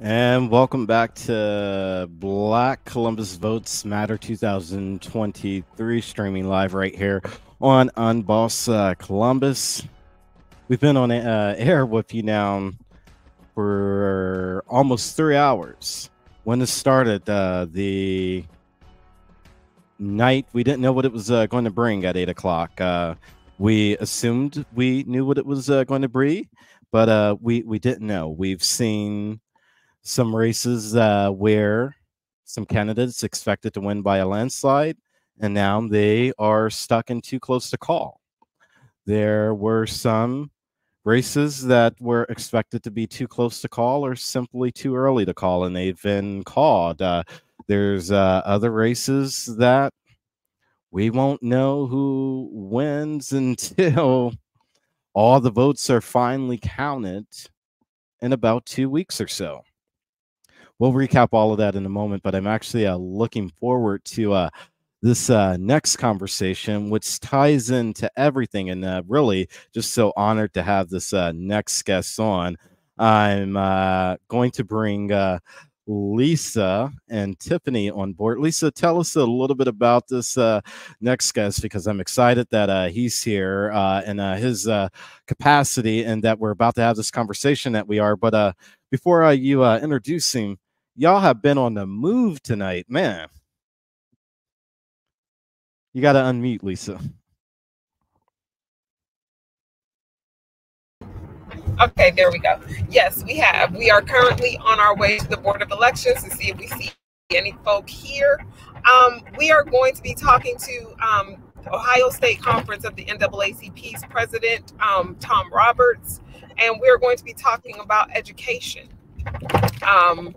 And welcome back to Black Columbus Votes Matter 2023, streaming live right here on UnBossed uh, Columbus. We've been on uh, air with you now for almost three hours. When this started, uh, the night we didn't know what it was uh, going to bring at eight o'clock. Uh, we assumed we knew what it was uh, going to bring, but we we didn't know. We've seen some races uh, where some candidates expected to win by a landslide, and now they are stuck in too close to call. There were some races that were expected to be too close to call or simply too early to call, and they've been called. Uh, there's uh, other races that we won't know who wins until all the votes are finally counted in about two weeks or so we'll recap all of that in a moment. But I'm actually uh, looking forward to uh, this uh, next conversation, which ties into everything. And uh, really, just so honored to have this uh, next guest on. I'm uh, going to bring uh, Lisa and Tiffany on board. Lisa, tell us a little bit about this uh, next guest because I'm excited that uh, he's here uh, in uh, his uh, capacity and that we're about to have this conversation that we are. But uh, before you introduce him, y'all have been on the move tonight, man. You got to unmute, Lisa. Okay, there we go. Yes, we have. We are currently on our way to the Board of Elections to see if we see any folk here. Um, we are going to be talking to um, Ohio State Conference of the NAACP's president, um, Tom Roberts, and we're going to be talking about education. Um,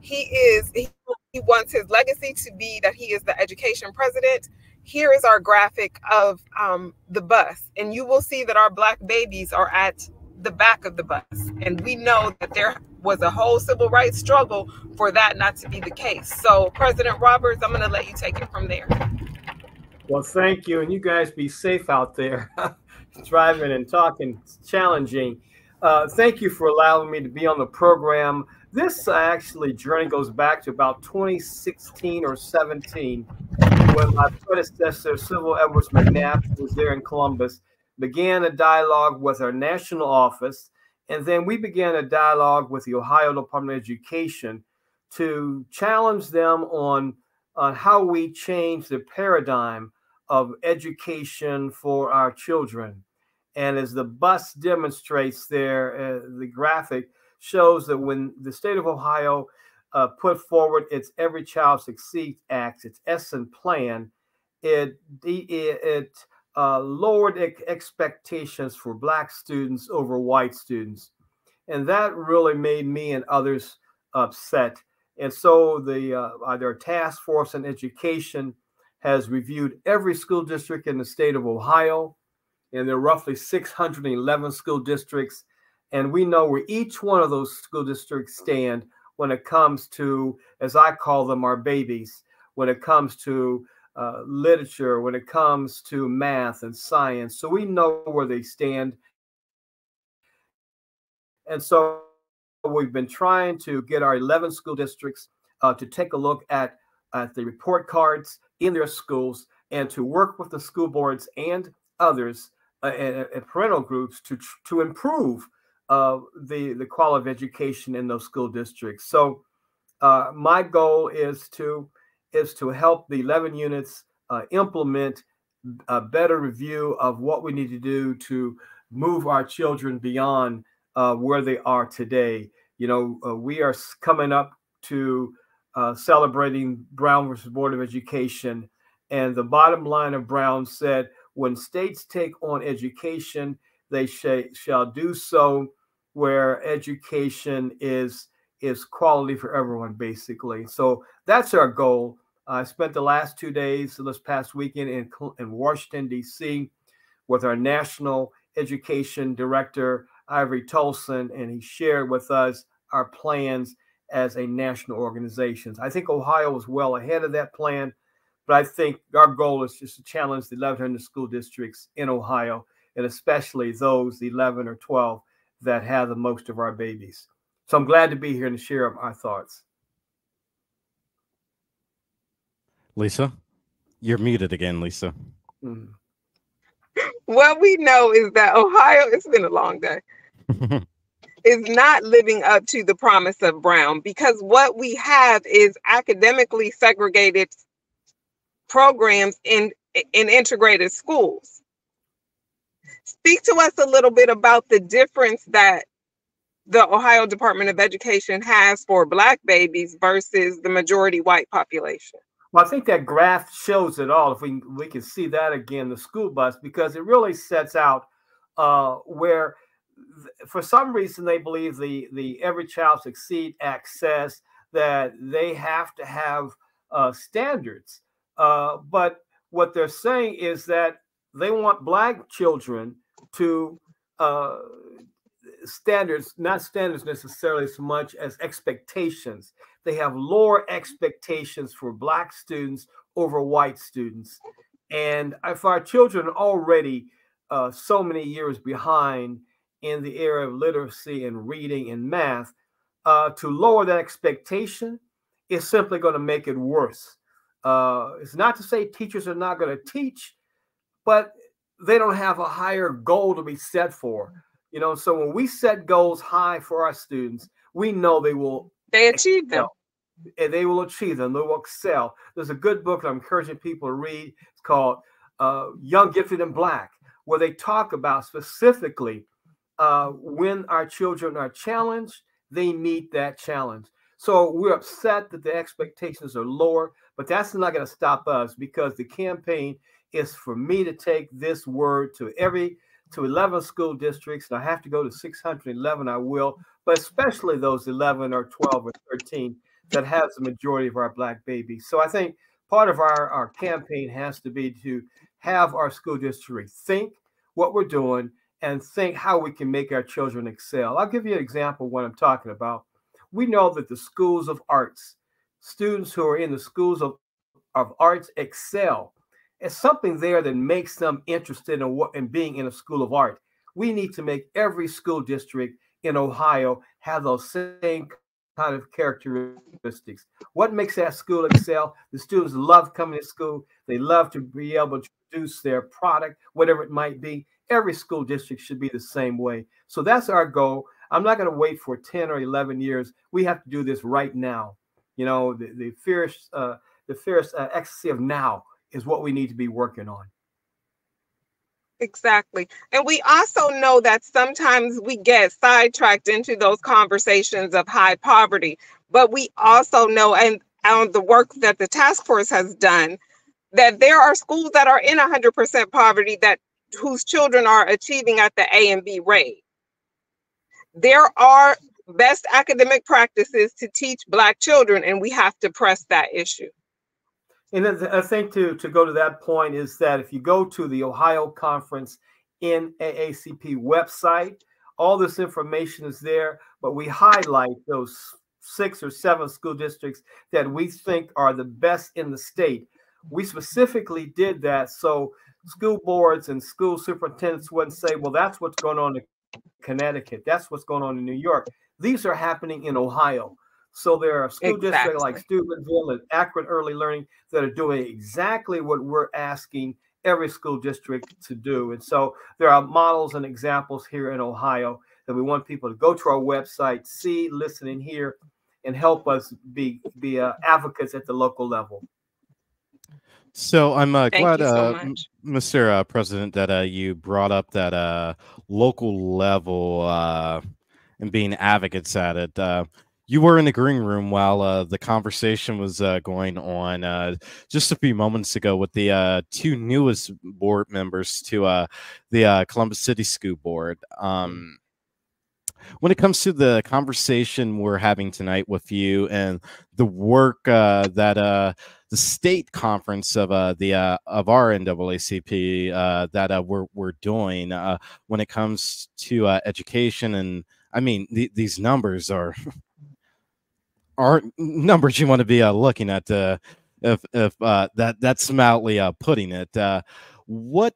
he is he, he wants his legacy to be that he is the education president. Here is our graphic of um, the bus and you will see that our black babies are at the back of the bus. And we know that there was a whole civil rights struggle for that not to be the case. So president roberts i'm going to let you take it from there. Well thank you and you guys be safe out there driving and talking it's challenging. Uh, thank you for allowing me to be on the program this actually journey goes back to about 2016 or 17 when my predecessor, Sybil Edwards McNabb, was there in Columbus, began a dialogue with our national office. And then we began a dialogue with the Ohio Department of Education to challenge them on, on how we change the paradigm of education for our children. And as the bus demonstrates there, uh, the graphic, shows that when the state of Ohio uh, put forward its Every Child Succeeds Act, its ESSA plan, it it, it uh, lowered expectations for Black students over white students, and that really made me and others upset. And so the uh, their task force on education has reviewed every school district in the state of Ohio, and there are roughly 611 school districts and we know where each one of those school districts stand when it comes to, as I call them, our babies, when it comes to uh, literature, when it comes to math and science. So we know where they stand. And so we've been trying to get our 11 school districts uh, to take a look at, at the report cards in their schools and to work with the school boards and others uh, and, and parental groups to, to improve uh, the the quality of education in those school districts. So uh, my goal is to is to help the 11 units uh, implement a better review of what we need to do to move our children beyond uh, where they are today. You know, uh, we are coming up to uh, celebrating Brown versus Board of Education, and the bottom line of Brown said, when states take on education, they sh- shall do so where education is is quality for everyone basically. So that's our goal. Uh, I spent the last two days this past weekend in, in washington d.c with our national education director Ivory Toldson and he shared with us our plans as a national organization. I think ohio is well ahead of that plan but i think our goal is just to challenge the 1100 school districts in ohio and especially those 11 or 12 that have the most of our babies So I'm glad to be here and share our thoughts. Lisa, you're muted again, Lisa. Mm. What we know is that Ohio, it's been a long day, is not living up to the promise of Brown because what we have is academically segregated programs in, in integrated schools. Speak to us a little bit about the difference that the Ohio Department of Education has for Black babies versus the majority white population. Well, I think that graph shows it all. If we we can see that again, the school bus, because it really sets out uh, where, for some reason, they believe the the Every Child Succeed access that they have to have uh, standards. Uh, but what they're saying is that they want black children to uh, standards, not standards necessarily so much as expectations. They have lower expectations for Black students over white students. And if our children are already uh, so many years behind in the area of literacy and reading and math, uh, to lower that expectation is simply going to make it worse. Uh, it's not to say teachers are not going to teach, but they don't have a higher goal to be set for. You know, so when we set goals high for our students, we know they will they achieve them. And they will achieve them. They will excel. There's a good book I'm encouraging people to read. It's called uh, Young, Gifted, and Black, where they talk about specifically uh, when our children are challenged, they meet that challenge. So we're upset that the expectations are lower, but that's not going to stop us because the campaign is for me to take this word to every to 11 school districts, and I have to go to 611, I will, but especially those 11 or 12 or 13 that has the majority of our Black babies. So I think part of our, our campaign has to be to have our school district think what we're doing and think how we can make our children excel. I'll give you an example of what I'm talking about. We know that the schools of arts, students who are in the schools of, of arts excel it's something there that makes them interested in what in being in a school of art. We need to make every school district in Ohio have those same kind of characteristics. What makes that school excel? The students love coming to school. They love to be able to produce their product, whatever it might be. Every school district should be the same way. So that's our goal. I'm not going to wait for 10 or 11 years. We have to do this right now. You know, the, the fierce, uh, the fierce uh, ecstasy of now is what we need to be working on. Exactly. And we also know that sometimes we get sidetracked into those conversations of high poverty, but we also know, and on the work that the task force has done, that there are schools that are in 100% poverty that whose children are achieving at the A and B rate. There are best academic practices to teach Black children, and we have to press that issue. And I think to, to go to that point is that if you go to the Ohio Conference NAACP website, all this information is there, but we highlight those six or seven school districts that we think are the best in the state. We specifically did that so school boards and school superintendents wouldn't say, well, that's what's going on in Connecticut, that's what's going on in New York. These are happening in Ohio. So there are school exactly. districts like Steubenville and Akron Early Learning that are doing exactly what we're asking every school district to do. And so there are models and examples here in Ohio that we want people to go to our website, see, listen, and hear, and help us be be uh, advocates at the local level. So I'm uh, glad, so uh, Mr. Uh, President, that uh, you brought up that uh, local level uh, and being advocates at it you were in the green room while uh, the conversation was uh, going on uh, just a few moments ago with the uh, two newest board members to uh, the uh, Columbus City School Board. Um, when it comes to the conversation we're having tonight with you and the work that the state conference of the of our NAACP that we're we're doing when it comes to education and I mean th- these numbers are aren't numbers you want to be uh, looking at. Uh, if if uh, that that's mildly uh, putting it. Uh, what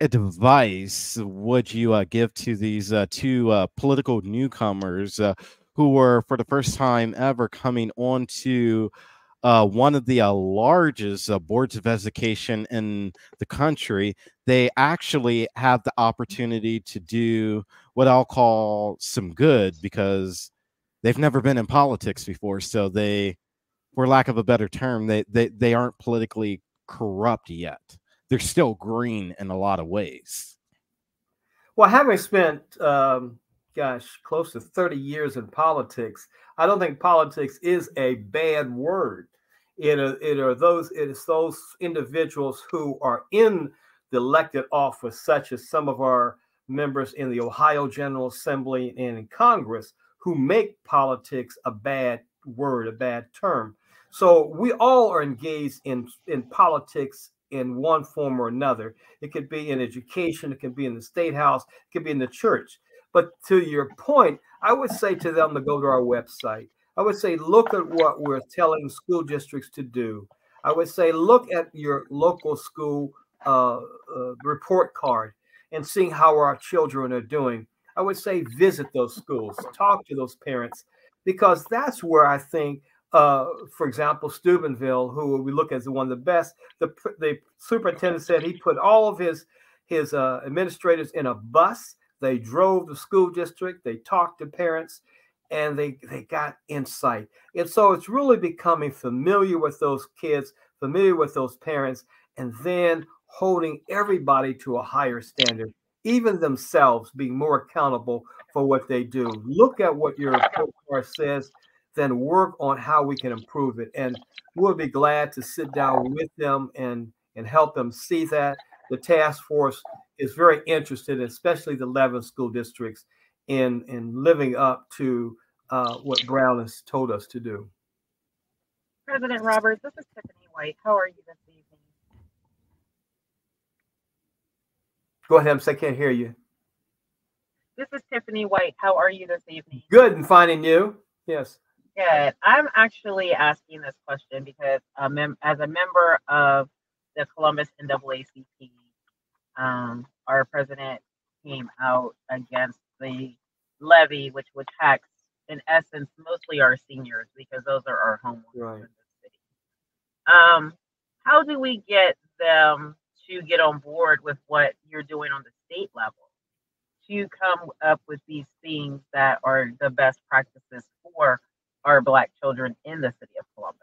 advice would you uh, give to these uh, two uh, political newcomers uh, who were, for the first time ever, coming onto uh, one of the uh, largest boards of education in the country? They actually have the opportunity to do what I'll call some good because they've never been in politics before. So they, for lack of a better term, they they, they aren't politically corrupt yet they're still green in a lot of ways. Well, having spent, um, gosh, close to 30 years in politics, I don't think politics is a bad word. It are, it are those it is those individuals who are in the elected office, such as some of our members in the Ohio General Assembly and in Congress, who make politics a bad word, a bad term. So we all are engaged in in politics in one form or another. It could be in education, it could be in the state house, it could be in the church. But to your point, I would say to them to go to our website. I would say, look at what we're telling school districts to do. I would say, look at your local school uh, uh, report card and seeing how our children are doing. I would say, visit those schools, talk to those parents, because that's where I think uh, for example, Steubenville, who we look at as one of the best, the the superintendent said he put all of his his uh, administrators in a bus. They drove the school district. They talked to parents, and they they got insight. And so it's really becoming familiar with those kids, familiar with those parents, and then holding everybody to a higher standard, even themselves being more accountable for what they do. Look at what your report card says then work on how we can improve it. And we'll be glad to sit down with them and, and help them see that. The task force is very interested, especially the 11 school districts, in, in living up to uh, what Brown has told us to do. President Roberts, this is Tiffany White. How are you this Go ahead, I'm I can't hear you. This is Tiffany White. How are you this evening? Good and finding you. Yes. Good. I'm actually asking this question because mem- as a member of the Columbus NAACP, um, our president came out against the levy, which would tax, in essence, mostly our seniors because those are our homeowners right. in the city. Um, how do we get them to get on board with what you're doing on the state level to come up with these things that are the best practices for our Black children in the city of Columbus?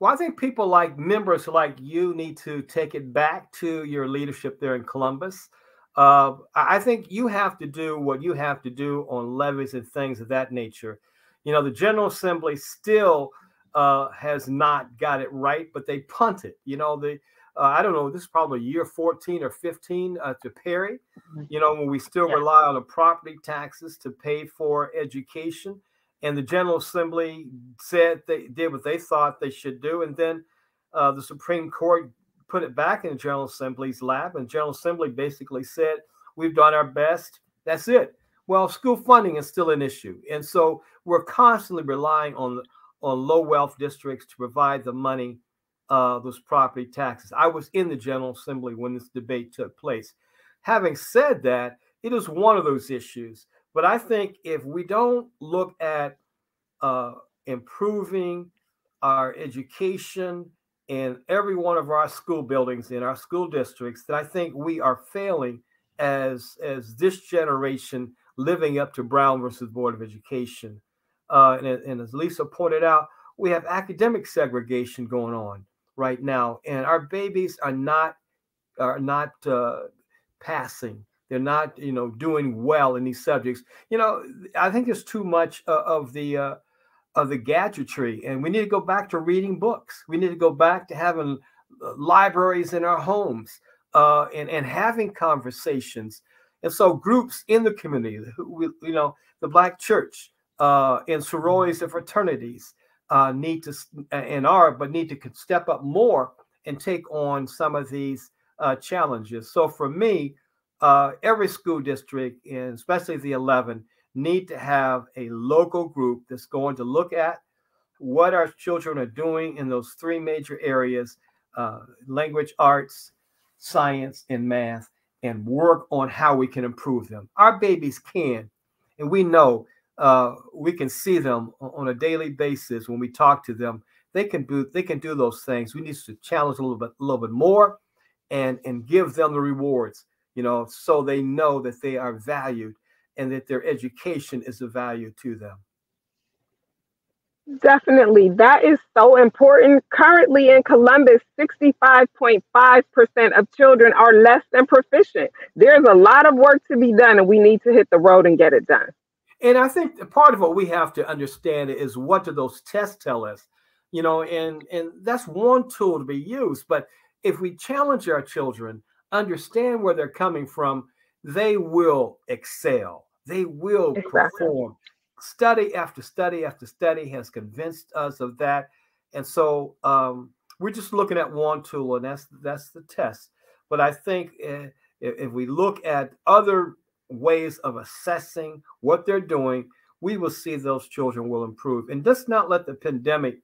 Well, I think people like members like you need to take it back to your leadership there in Columbus. Uh, I think you have to do what you have to do on levies and things of that nature. You know, the General Assembly still uh, has not got it right, but they punt it. You know, the uh, I don't know, this is probably year 14 or 15 uh, to Perry, mm-hmm. you know, when we still yeah. rely on the property taxes to pay for education and the General Assembly said they did what they thought they should do, and then uh, the Supreme Court put it back in the General Assembly's lap, and General Assembly basically said, "We've done our best. That's it." Well, school funding is still an issue, and so we're constantly relying on on low wealth districts to provide the money, uh, those property taxes. I was in the General Assembly when this debate took place. Having said that, it is one of those issues but I think if we don't look at uh, improving our education in every one of our school buildings in our school districts, then I think we are failing as as this generation living up to Brown versus Board of Education. Uh, and, and as Lisa pointed out, we have academic segregation going on right now, and our babies are not are not uh, passing. They're not you know doing well in these subjects. You know i think there's too much uh, of the uh, of the gadgetry and we need to go back to reading books. We need to go back to having uh, libraries in our homes uh, and and having conversations. And so groups in the community you know the black church uh, and sororities and fraternities uh, need to and are but need to step up more and take on some of these uh, challenges so for me uh, every school district, and especially the 11, need to have a local group that's going to look at what our children are doing in those three major areas uh, language arts, science and math and work on how we can improve them. Our babies can, and we know uh, we can see them on a daily basis when we talk to them. They can do they can do those things. We need to challenge a little bit a little bit more, and and give them the rewards, you know, so they know that they are valued and that their education is a value to them. Definitely. That is so important. Currently in Columbus, 65.5% of children are less than proficient. There's a lot of work to be done, and we need to hit the road and get it done. And I think part of what we have to understand is what do those tests tell us? You know, and and that's one tool to be used. But if we challenge our children, understand where they're coming from, they will excel. They will exactly. perform study after study after study has convinced us of that. And so um, we're just looking at one tool, and that's that's the test. But I think uh, if, if we look at other ways of assessing what they're doing, we will see those children will improve. And let's not let the pandemic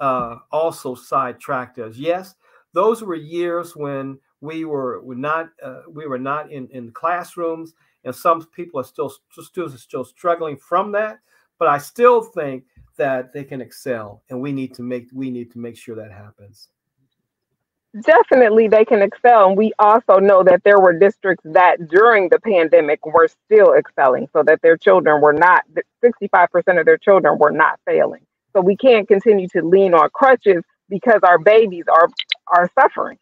uh, also sidetrack us. Yes, those were years when we were, not uh, we were not in, in classrooms and some people are still students are still struggling from that. But I still think that they can excel, and we need to make we need to make sure that happens. Definitely, they can excel, and we also know that there were districts that during the pandemic were still excelling, so that their children were not sixty-five percent of their children were not failing. So we can't continue to lean on crutches because our babies are are suffering.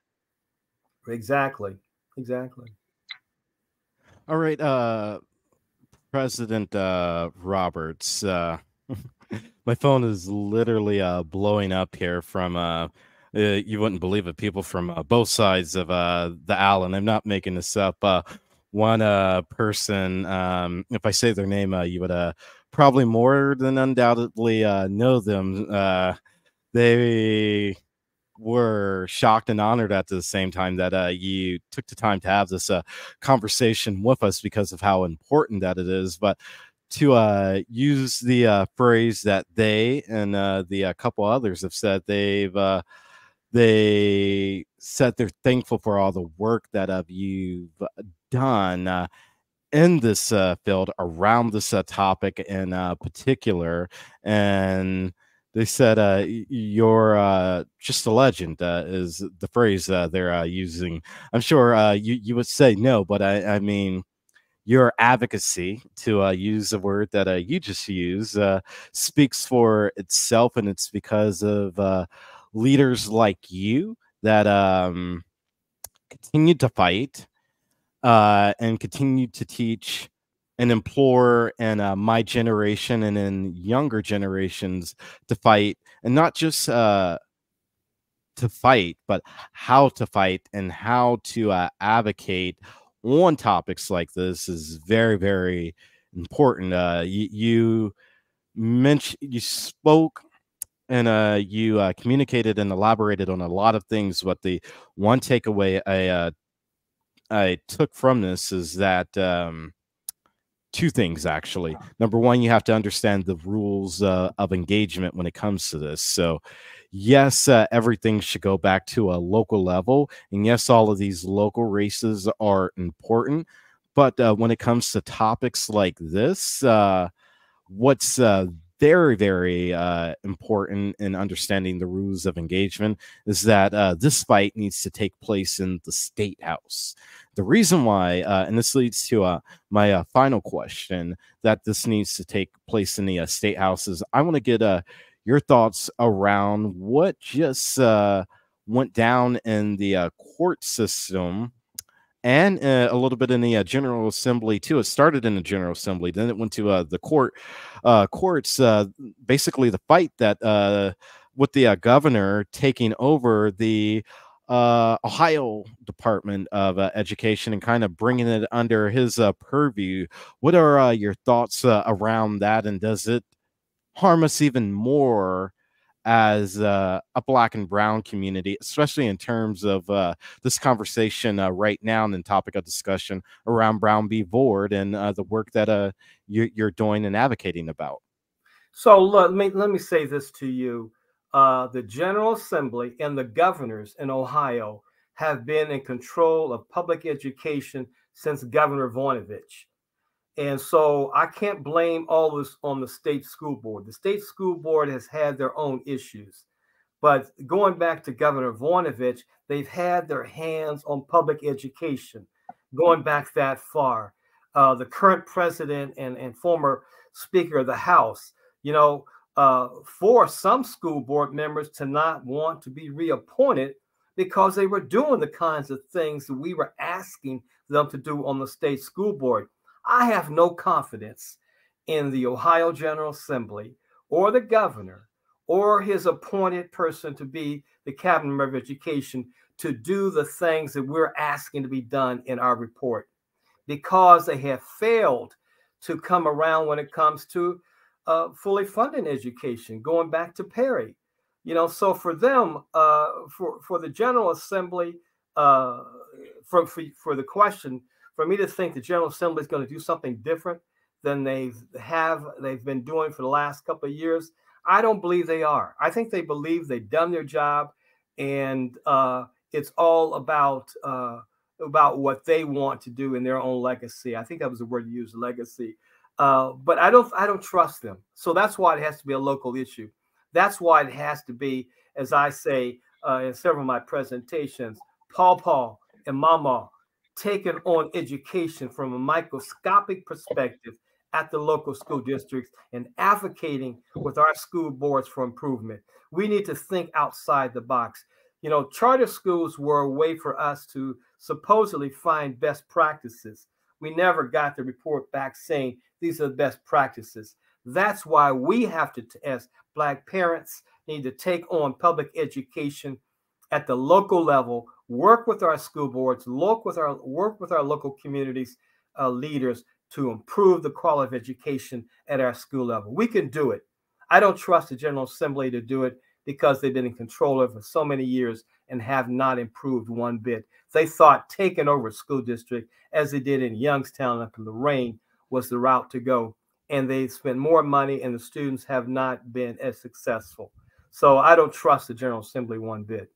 Exactly. Exactly. All right, uh, President uh, Roberts. Uh, my phone is literally uh, blowing up here from. Uh, you wouldn't believe it. People from uh, both sides of uh, the and I'm not making this up. Uh, one uh, person, um, if I say their name, uh, you would uh, probably more than undoubtedly uh, know them. Uh, they were shocked and honored at the same time that uh, you took the time to have this uh, conversation with us because of how important that it is. But to uh, use the uh, phrase that they and uh, the uh, couple others have said, they've uh, they said they're thankful for all the work that uh, you've done. Uh, in this uh, field around this uh, topic in uh, particular and they said uh, you're uh, just a legend uh, is the phrase uh, they're uh, using. I'm sure uh, you you would say no, but I, I mean your advocacy to use a word that you just used speaks for itself, and it's because of leaders like you that um, continue to fight and continue to teach and implore and uh, my generation and in younger generations to fight and not just uh, to fight but how to fight and how to uh, advocate on topics like this is very very important. Uh, you, you mentioned you spoke and uh, you uh, communicated and elaborated on a lot of things but the one takeaway i uh, i took from this is that um, two things actually. Number one, you have to understand the rules uh, of engagement when it comes to this. So, yes, uh, everything should go back to a local level, and yes, all of these local races are important. But uh, when it comes to topics like this, uh, what's uh, very, very uh, important in understanding the rules of engagement is that uh, this fight needs to take place in the state house. The reason why, uh, and this leads to uh, my uh, final question, that this needs to take place in the uh, state house is I want to get your thoughts around what just went down in the court system and uh, a little bit in the uh, General Assembly too. It started in the General Assembly, then it went to uh, the court. courts, basically the fight that with the governor taking over the uh, Ohio Department of uh, Education and kind of bringing it under his uh, purview. What are uh, your thoughts uh, around that? And does it harm us even more as uh, a black and brown community, especially in terms of this conversation right now and the topic of discussion around Brown v. Board and the work that you're, you're doing and advocating about? So let me let me say this to you uh, the General Assembly and the governors in Ohio have been in control of public education since Governor Voinovich. And so I can't blame all this on the state school board. The state school board has had their own issues. But going back to Governor Voinovich, they've had their hands on public education, going back that far. Uh, the current president and, and former Speaker of the House, you know, uh, for some school board members to not want to be reappointed because they were doing the kinds of things that we were asking them to do on the state school board. I have no confidence in the Ohio General Assembly or the governor or his appointed person to be the cabinet member of education to do the things that we're asking to be done in our report because they have failed to come around when it comes to uh, fully funding education, going back to Perry. You know, so for them, uh, for for the General Assembly, uh, for, for for the question, for me to think the General Assembly is going to do something different than they have they've been doing for the last couple of years, I don't believe they are. I think they believe they've done their job, and uh, it's all about uh, about what they want to do in their own legacy. I think that was the word you used, legacy. Uh, but I don't I don't trust them. So that's why it has to be a local issue. That's why it has to be, as I say uh, in several of my presentations, Paul Paul and Mama taking on education from a microscopic perspective at the local school districts and advocating with our school boards for improvement. We need to think outside the box. You know, charter schools were a way for us to supposedly find best practices. We never got the report back saying these are the best practices. That's why we have to, as Black parents, need to take on public education at the local level, work with our school boards, look with our work with our local communities uh, leaders to improve the quality of education at our school level. We can do it. I don't trust the General Assembly to do it because they've been in control of it for so many years and have not improved one bit. They thought taking over a school district, as they did in Youngstown and Lorain, was the route to go. And they spent more money, and the students have not been as successful. So I don't trust the General Assembly one bit.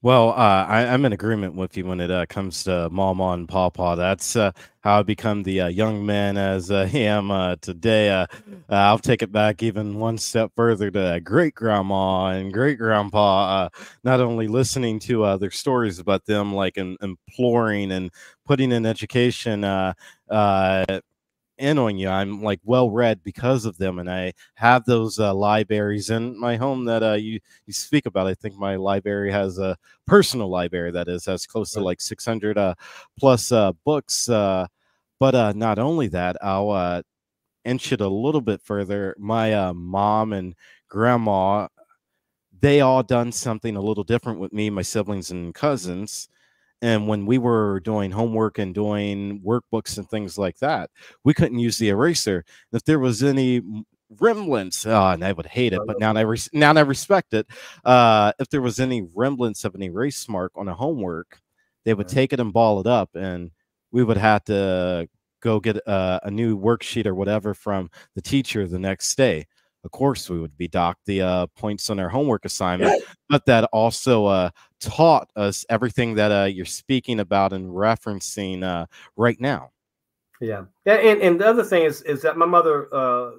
Well, uh, I, am in agreement with you when it uh, comes to Mama and Papa. That's uh, how I become the uh, young man as I am uh, today. Uh, I'll take it back even one step further to great grandma and great grandpa. not only listening to their stories about them, like in, imploring and putting in education in on you. I'm like well read because of them, and I have those uh, libraries in my home that uh, you you speak about. I think my library has a personal library that is has close to like 600 uh, plus uh, books. Uh, but uh, not only that, I'll uh, inch it a little bit further. My uh, mom and grandma, they all done something a little different with me, my siblings and cousins and when we were doing homework and doing workbooks and things like that, we couldn't use the eraser. If there was any remnants, oh, and I would hate it, but now I res- now I respect it. Uh, if there was any remnants of an erase mark on a homework, they would take it and ball it up, and we would have to go get a, a new worksheet or whatever from the teacher the next day of course we would be docked the uh, points on our homework assignment but that also uh, taught us everything that uh, you're speaking about and referencing uh, right now. Yeah and, and the other thing is is that my mother uh,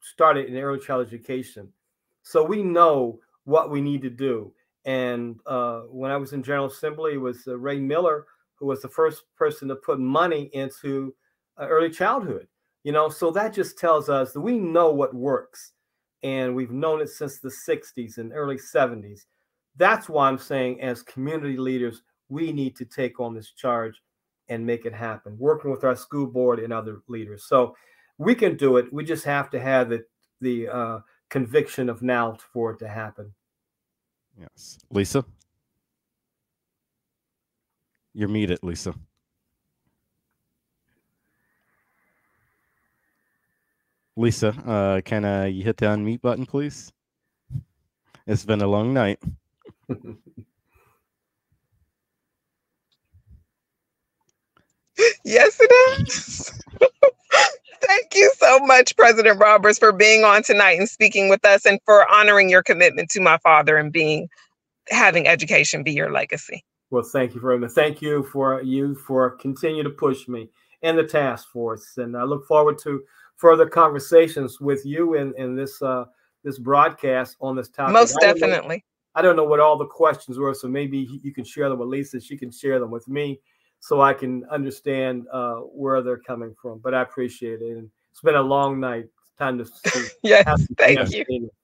started in early child education so we know what we need to do and uh, when i was in general assembly it was ray miller who was the first person to put money into early childhood you know, so that just tells us that we know what works. And we've known it since the 60s and early 70s. That's why I'm saying, as community leaders, we need to take on this charge and make it happen, working with our school board and other leaders. So we can do it. We just have to have the, the uh, conviction of now for it to happen. Yes. Lisa? You're muted, Lisa. Lisa, uh, can uh, you hit the unmute button, please? It's been a long night. yes, it is. Thank you so much, President Roberts, for being on tonight and speaking with us and for honoring your commitment to my father and being having education be your legacy. Well, thank you very much. Thank you for you for continue to push me and the task force, and I look forward to further conversations with you in in this uh, this broadcast on this topic. Most I don't know- definitely. I don't know what all the questions were, so maybe you can share them with Lisa. She can share them with me, so I can understand uh, where they're coming from. But I appreciate it, and it's been a long night. It's time to sleep. Yes, Have thank you.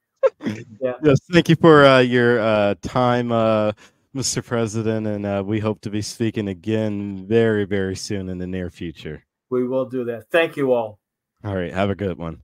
Yeah. Yes, thank you for uh, your uh, time, uh, Mr. President, and uh, we hope to be speaking again very, very soon in the near future. We will do that. Thank you all. All right, have a good one.